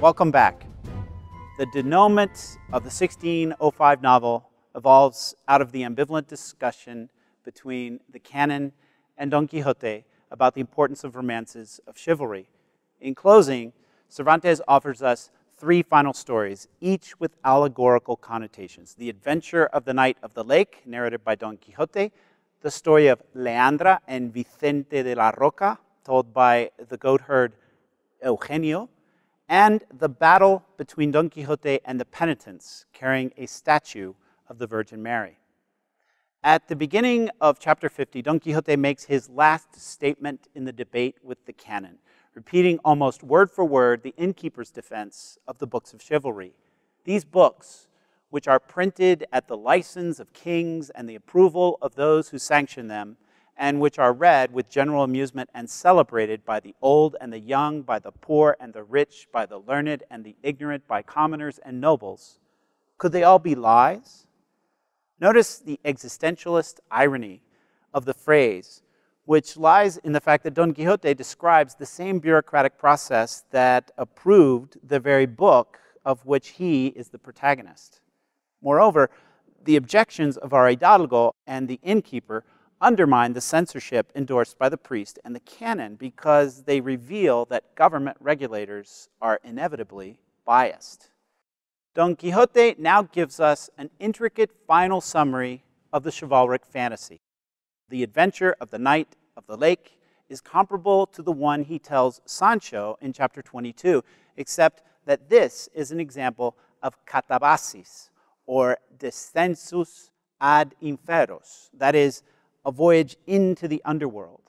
Welcome back. The denouement of the 1605 novel evolves out of the ambivalent discussion between the canon and Don Quixote about the importance of romances of chivalry. In closing, Cervantes offers us three final stories, each with allegorical connotations. The adventure of the Knight of the Lake, narrated by Don Quixote, the story of Leandra and Vicente de la Roca, told by the goatherd Eugenio, and the battle between Don Quixote and the penitents carrying a statue of the Virgin Mary. At the beginning of chapter 50, Don Quixote makes his last statement in the debate with the canon, repeating almost word for word the innkeeper's defense of the books of chivalry. These books, which are printed at the license of kings and the approval of those who sanction them, and which are read with general amusement and celebrated by the old and the young, by the poor and the rich, by the learned and the ignorant, by commoners and nobles, could they all be lies? Notice the existentialist irony of the phrase, which lies in the fact that Don Quixote describes the same bureaucratic process that approved the very book of which he is the protagonist. Moreover, the objections of our hidalgo and the innkeeper undermine the censorship endorsed by the priest and the canon because they reveal that government regulators are inevitably biased. Don Quixote now gives us an intricate final summary of the chivalric fantasy. The adventure of the Knight of the Lake is comparable to the one he tells Sancho in chapter 22, except that this is an example of catabasis, or descensus ad inferos, that is, a voyage into the underworld.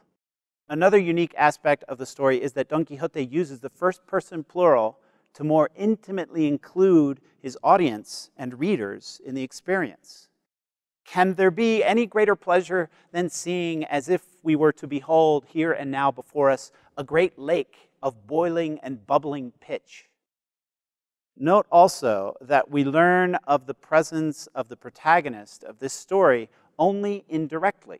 Another unique aspect of the story is that Don Quixote uses the first person plural to more intimately include his audience and readers in the experience. Can there be any greater pleasure than seeing, as if we were to behold here and now before us, a great lake of boiling and bubbling pitch? Note also that we learn of the presence of the protagonist of this story only indirectly,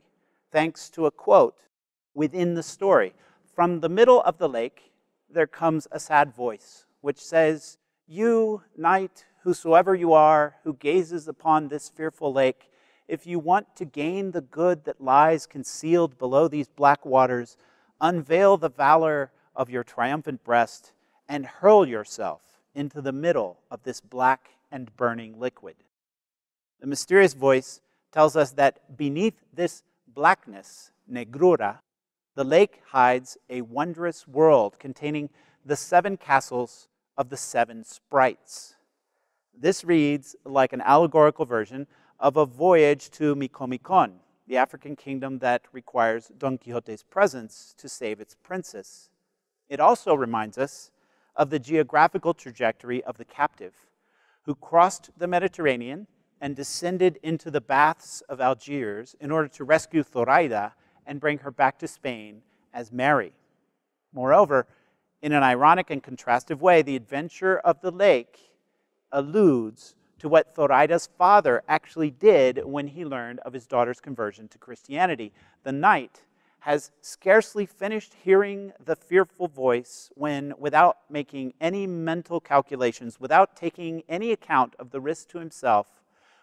thanks to a quote within the story. From the middle of the lake, there comes a sad voice, which says, You, knight, whosoever you are, who gazes upon this fearful lake, if you want to gain the good that lies concealed below these black waters, unveil the valor of your triumphant breast and hurl yourself into the middle of this black and burning liquid. The mysterious voice tells us that beneath this blackness, negrura, the lake hides a wondrous world containing the seven castles of the seven sprites. This reads like an allegorical version of a voyage to Micomicon, the African kingdom that requires Don Quixote's presence to save its princess. It also reminds us of the geographical trajectory of the captive who crossed the Mediterranean and descended into the baths of Algiers in order to rescue Zoraida and bring her back to Spain as Mary. Moreover, in an ironic and contrastive way, the adventure of the lake alludes to what Zoraida's father actually did when he learned of his daughter's conversion to Christianity. The knight has scarcely finished hearing the fearful voice when, without making any mental calculations, without taking any account of the risk to himself,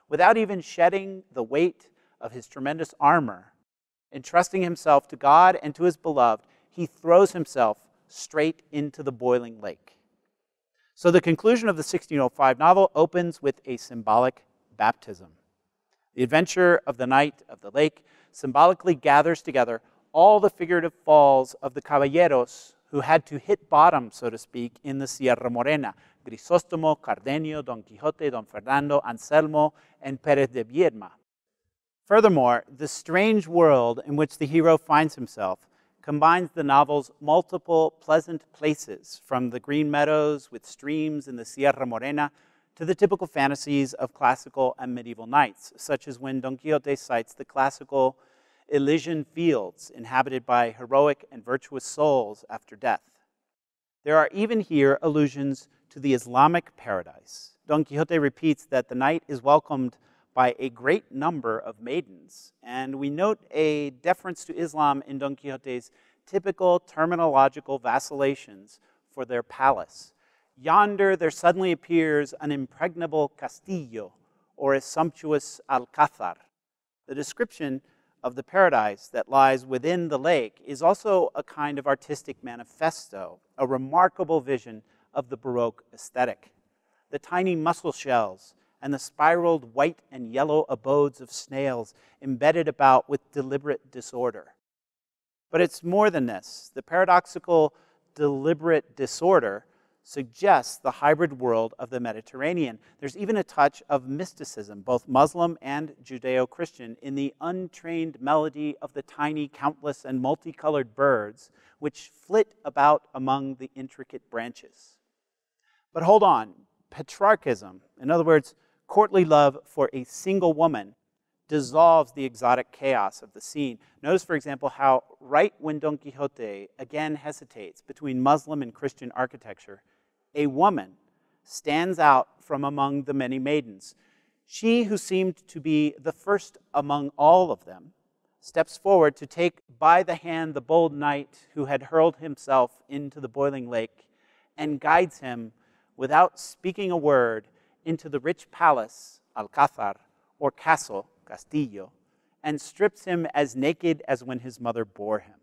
without even shedding the weight of his tremendous armor. Entrusting himself to God and to his beloved, he throws himself straight into the boiling lake. So the conclusion of the 1605 novel opens with a symbolic baptism. The adventure of the Knight of the Lake symbolically gathers together all the figurative falls of the caballeros who had to hit bottom, so to speak, in the Sierra Morena, Grisóstomo, Cardenio, Don Quixote, Don Fernando, Anselmo, and Perez de Viedma. Furthermore, the strange world in which the hero finds himself combines the novel's multiple pleasant places, from the green meadows with streams in the Sierra Morena to the typical fantasies of classical and medieval knights, such as when Don Quixote cites the classical Elysian fields inhabited by heroic and virtuous souls after death. There are even here allusions to the Islamic paradise. Don Quixote repeats that the knight is welcomed by a great number of maidens, and we note a deference to Islam in Don Quixote's typical terminological vacillations for their palace. yonder there suddenly appears an impregnable castillo or a sumptuous alcázar. The description of the paradise that lies within the lake is also a kind of artistic manifesto, a remarkable vision of the Baroque aesthetic. The tiny mussel shells and the spiraled white and yellow abodes of snails embedded about with deliberate disorder. But it's more than this. The paradoxical, deliberate disorder suggests the hybrid world of the Mediterranean. There's even a touch of mysticism, both Muslim and Judeo Christian, in the untrained melody of the tiny, countless, and multicolored birds which flit about among the intricate branches. But hold on, Petrarchism, in other words, courtly love for a single woman, dissolves the exotic chaos of the scene. Notice, for example, how right when Don Quixote again hesitates between Muslim and Christian architecture, a woman stands out from among the many maidens. She who seemed to be the first among all of them steps forward to take by the hand the bold knight who had hurled himself into the boiling lake and guides him without speaking a word into the rich palace, Alcázar, or castle, Castillo, and strips him as naked as when his mother bore him.